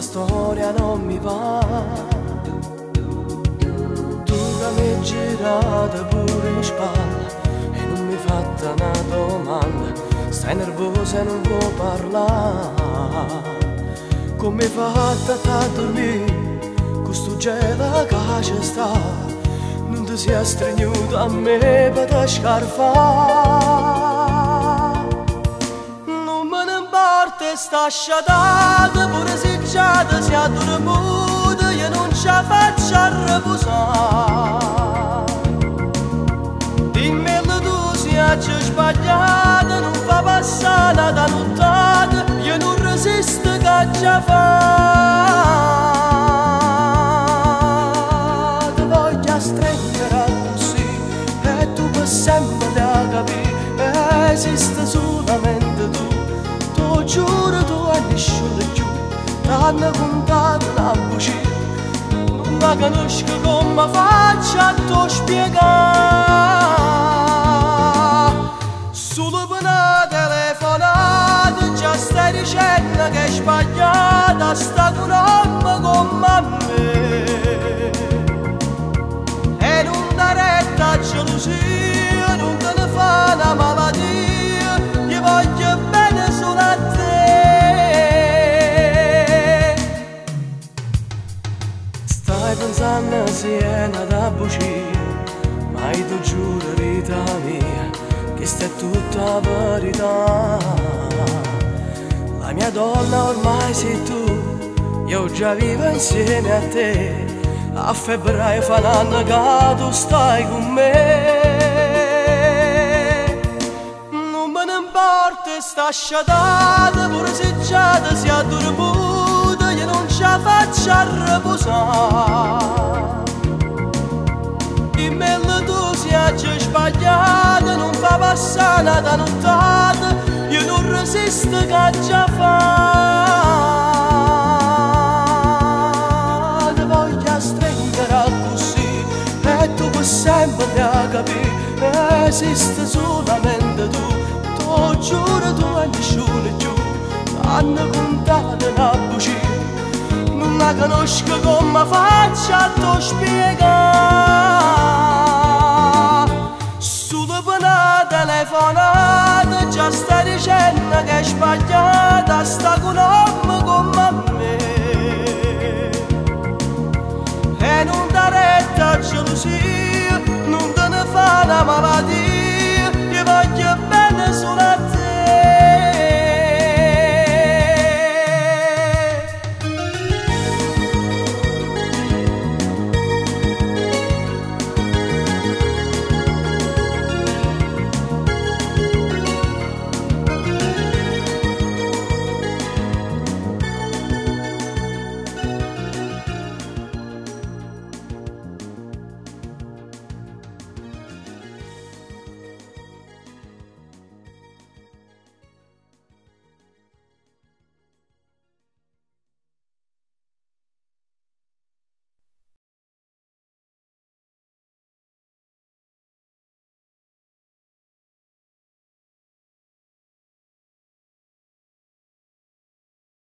storia non mi va. Tu da me girata pure in spalla e non mi fatta una domanda. Stai nervosa e non vuoi parlare. Come fatta a dormire, questo gelo che ci sta. Non ti sia stregnuto a me per scarfare. Sta sciatata, pure se già ti sia dormuta, io non ci faccio a riposare. Dimmi tu sia sbagliata, non fa passare la nottata, io non resisto che già fa. Ti voglio stringere così e tu per sempre capire, esiste solamente tu, tu giuro tu a nessuno più, t'hanno contato la bugia, non la conosco come faccio a tu spiegare. Solo per una telefonata già stai dicendo che è sbagliata sta con un Stai pensando se è una bugia Ma io ti giuro, vita mia Che sta è tutta verità. La mia donna ormai sei tu Io già vivo insieme a te. A febbraio fa un anno che tu stai con me. Non me ne importa sta sciatata Pure se già ti sia dormuta Io non ci faccio a riposare Dimmi tu sia già sbagliata Non fa passare la nottata Io non resisto che già fa Ti voglio stringere così E capire Esiste solamente tu Tu giuro tu e nessuno più Hanno la conosco come faccio a tu spiegare Solo per una telefonata già stai dicendo che è sbagliata Sta con un uomo come me E non dà retta a gelosia